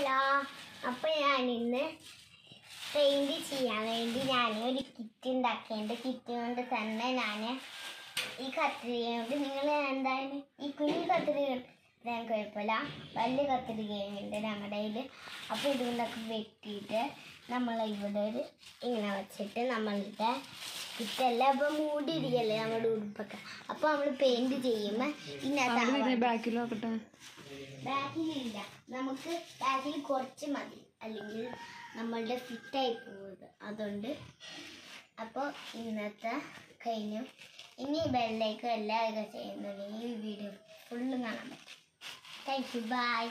Hello അപ്പോൾ ഞാൻ ഇന്ന് പെയിന്റ് ചെയ്യാൻ വേണ്ടി ഞാൻ ഒരു കിറ്റ് ഉണ്ടാക്കിയുണ്ട് കിറ്റ് കൊണ്ട് തന്നെ ഞാൻ ഈ കത്രിക കൊണ്ട് നിങ്ങൾ എന്തായാലും ഈ കുഞ്ഞു കത്രിക ഞാൻ കുഴപ്പമില്ല വലിയ കത്രികയുണ്ട് ഞങ്ങളുടെ കയ്യിൽ അപ്പോൾ ഇതുകൊണ്ടൊക്കെ വെട്ടിയിട്ട് നമ്മൾ ഇവിടെ ഒരു ഇങ്ങനെ വെച്ചിട്ട് നമ്മളുടെ കിറ്റല്ല അപ്പോൾ മൂടിയിരിക്കല്ലേ നമ്മുടെ ഉടുപ്പൊക്കെ? അപ്പോൾ നമ്മൾ പെയിന്റ് ചെയ്യുമ്പോൾ ഇതിനകത്ത് ബാക്കിൽ നോക്കട്ടെ. ബാക്കിലില്ല. നമുക്ക് ബാക്കിൽ കുറച്ച് മതി. അല്ലെങ്കിൽ നമ്മളുടെ ഫിറ്റായി പോകുന്നത്. അതുകൊണ്ട് അപ്പോൾ ഇന്നത്തെ കഴിഞ്ഞു. ഇനി ബെല്ലേക്ക് എല്ലാവരും ചെയ്യുന്നത് ഈ വീഡിയോ ഫുള്ളും കാണാൻ പറ്റും. Thank you by